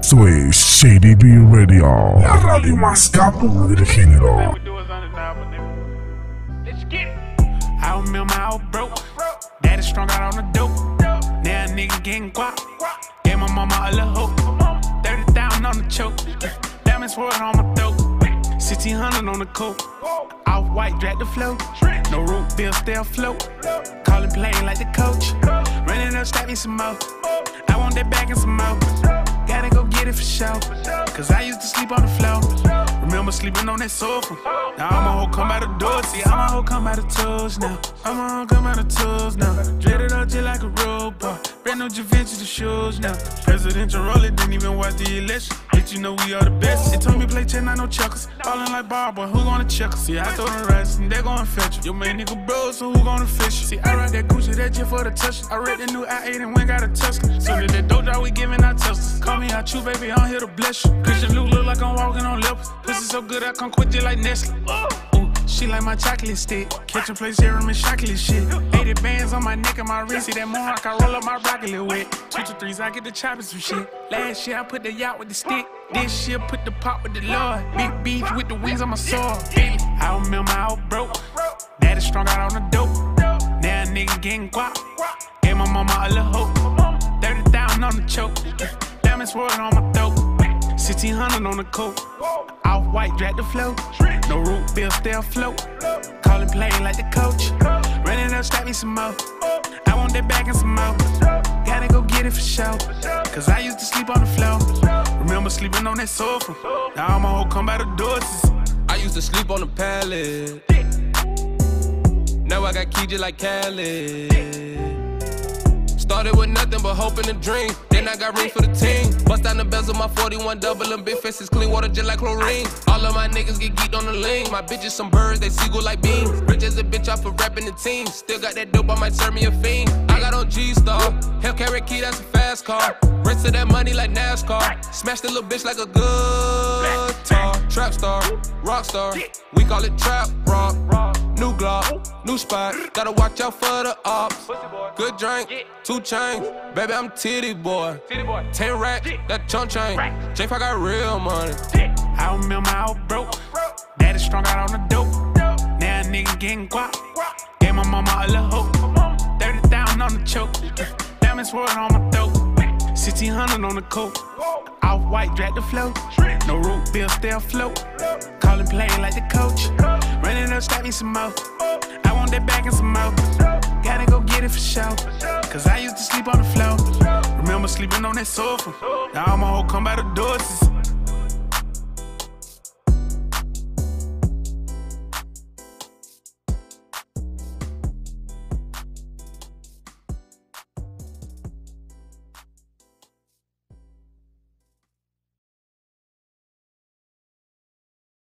Soy ShadyBeer Radio, la radio más capo del género. I remember I was broke. Daddy strung out on the dope. Now a nigga getting guap. Gave my mama a little hope. 30,000 on the choke. Diamonds swirling on my throat. 1600 on the coat. Off white, drag the flow. No root, bill stay afloat. Calling playing like the coach. Running up, stack me some more. I want that back and some more. Gotta go get it for sure. Cause I used to sleep on the floor. Remember sleeping on that sofa. Now I'm a hoe come out the door. See, I'm a hoe come out of tools now. I'm a hoe come out of tools now. Dreaded up just like a robot. Brand new Givenchy the shoes now. Presidential roller didn't even watch the election. You know we are the best. They told me play 10, not no checkers. Ballin' like Barbara, who gonna check us? See, I told them rats, and they gon' fetch you. Your main nigga bro, so who gonna fish you? See, I ride that Gucci, that jet for the touch. I read the new I8 and went got a Tesla. So did that dope job we giving out testers. Call me out you, baby, I'm here to bless you. Christian Luke look like I'm walking on lepers. Pussy so good, I come quit you like Nestle. She like my chocolate stick. Kitchen play serum and chocolate shit. 80 bands on my neck and my wrist. See that mohawk, I roll up my broccoli with. Two to threes, I get the chopping some shit. Last year, I put the yacht with the stick. This year, put the pot with the Lord. Big beef with the wings on my sword. I remember I was broke. Daddy strung out on the dope. Now a nigga getting guap. Gave my mama a little hope. 30,000 on the choke. Diamonds swirling on my throat. 1600 on the coat. Off white, drag the flow. No root, bill stay afloat. Calling playing like the coach. Running up, stack me some more. I want that back and some more. Get it for sure. Cause I used to sleep on the floor. Remember sleeping on that sofa. Now I'm a hoe come by the doors. I used to sleep on the pallet. Now I got keys just like Khaled. Started with nothing but hope and a dream. Then I got rings for the team. Bust down the bezel, my 41 double and big faces clean water just like chlorine. All of my niggas get geeked on the lean. My bitches some birds, they seagull like beans. Rich as a bitch off of rapping the team. Still got that dope, I might serve me a fiend. I got on G Star. Hellcat key, that's a fast car. Rinse to that money like NASCAR. Smash the little bitch like a good tar. Trap star, rock star. We call it trap rock. New Glock, new spot. Gotta watch out for the ops. Good drink, two chains. Baby, I'm titty boy. Ten rack, that chunk chain. J I got real money. I remember I was broke. Daddy strung out on the dope. Now a nigga getting guap. Gave my mama a little hope. Swirling on my throat. 1600 on the coat. Off white, drag the flow. No root, bill stay afloat. Calling playing like the coach. Running up, stack me some more. I want that back and some more. Gotta go get it for sure. Cause I used to sleep on the floor. Remember sleeping on that sofa. Now I'm